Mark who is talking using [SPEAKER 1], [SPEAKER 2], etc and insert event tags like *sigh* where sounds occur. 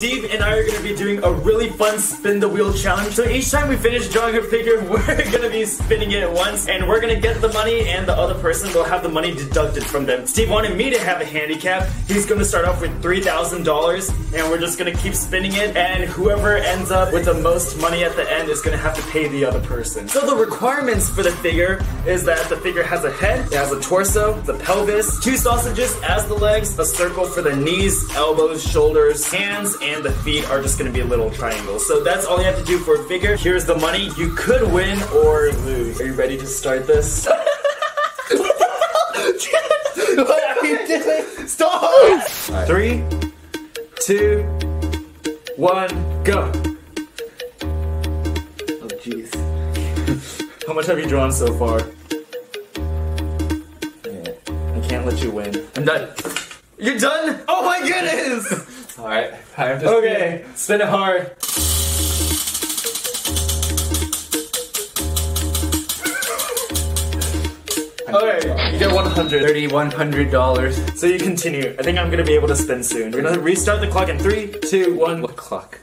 [SPEAKER 1] Steve and I are going to be doing a really fun spin the wheel challenge. So each time we finish drawing a figure, *laughs* we're going to be spinning it once and we're going to get the money and the other person will have the money deducted from them. Steve wanted me to have a handicap. He's going to start off with $3,000 and we're just going to keep spinning it and whoever ends up with the most money at the end is going to have to pay the other person. So the requirements for the figure is that the figure has a head, it has a torso, the pelvis, two sausages as the legs, a circle for the knees, elbows, shoulders, hands, and the feet are just gonna be a little triangle. So that's all you have to do for a figure. Here's the money. You could win or lose. Are you ready to start this?
[SPEAKER 2] what are you doing? Stop!
[SPEAKER 1] Right. Three, two, one, go.
[SPEAKER 2] Oh, jeez. *laughs*
[SPEAKER 1] How much have you drawn so far? Yeah. I can't let you win.
[SPEAKER 2] I'm done.
[SPEAKER 1] You're done? Oh my goodness! *laughs*
[SPEAKER 2] Alright, time to
[SPEAKER 1] Okay, spin it hard. Okay, you get 100.
[SPEAKER 2] Thirty one hundred dollars.
[SPEAKER 1] So you continue. I think I'm gonna be able to spin soon. We're gonna restart the clock in three, two, one.
[SPEAKER 2] What clock?